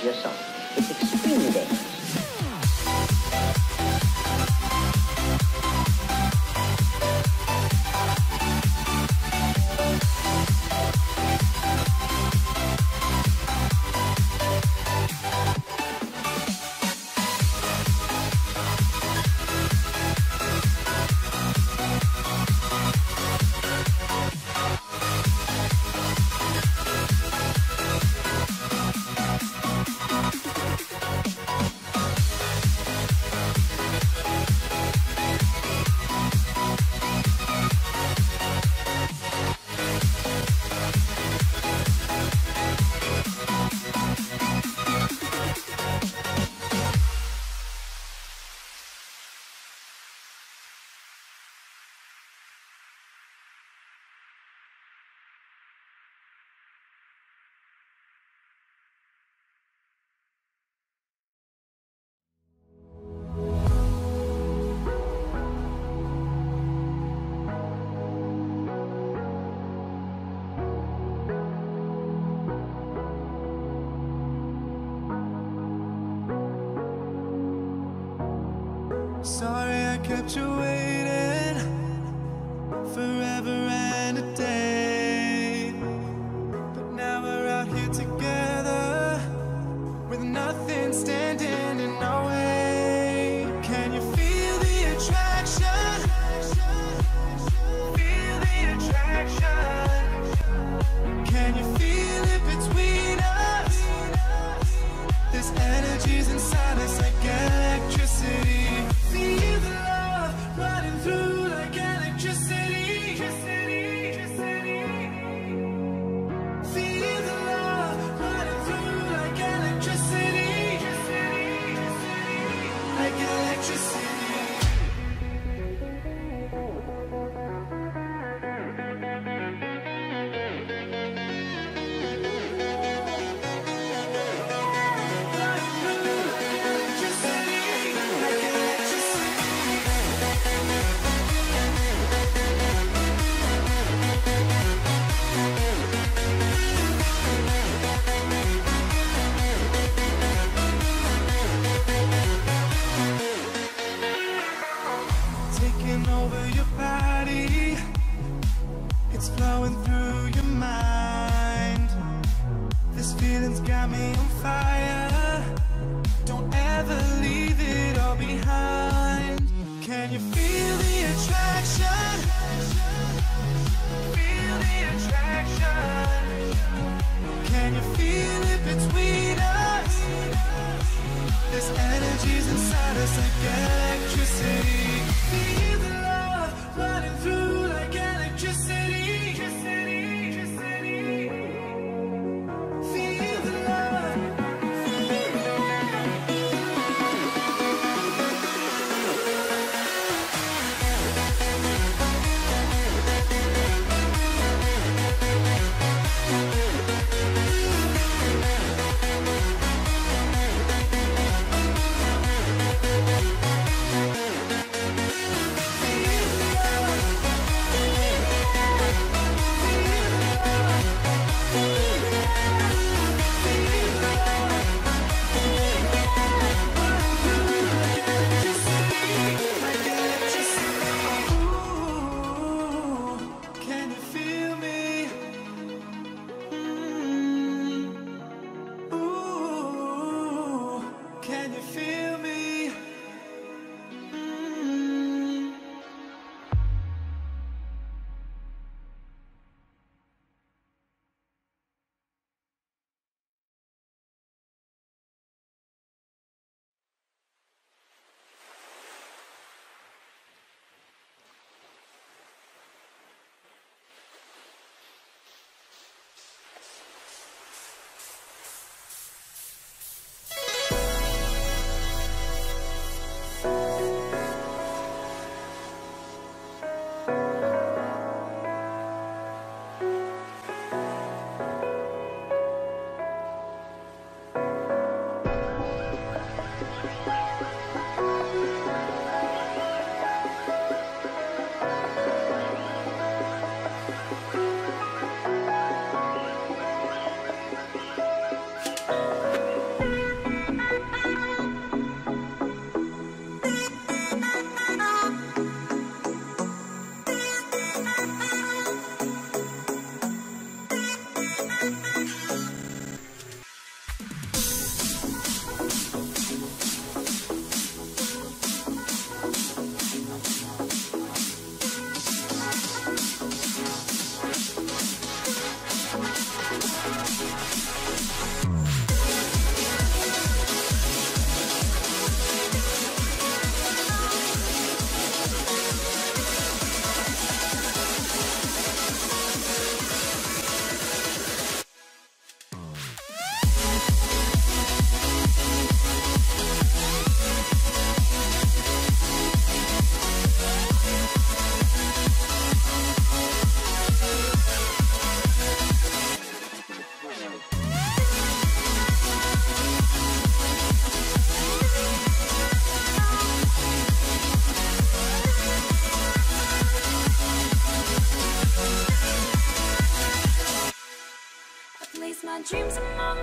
associação. Energy's inside us like feeling's got me on fire. Don't ever leave it all behind. Can you feel the attraction? Feel the attraction. Can you feel it between us? This energy's inside us like electricity. Feel the love running through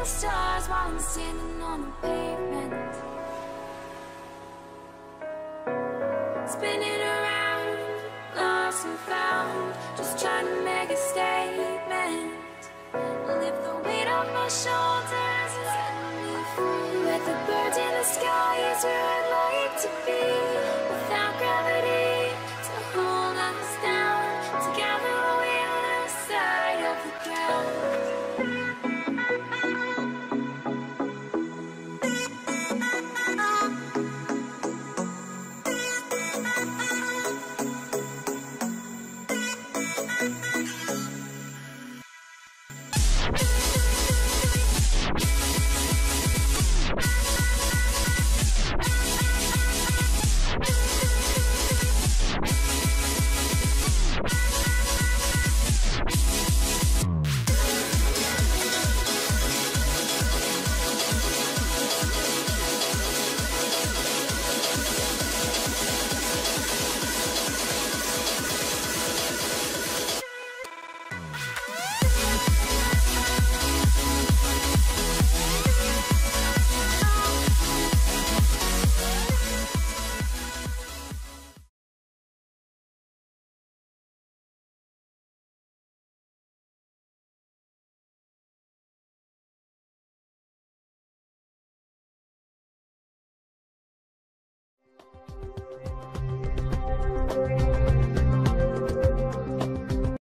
stars while I'm standing on the pavement. Spinning around, lost and found, just trying to make a statement. Lift the weight off my shoulders, set me free. With the birds in the sky is where I'd like to be. Yeah.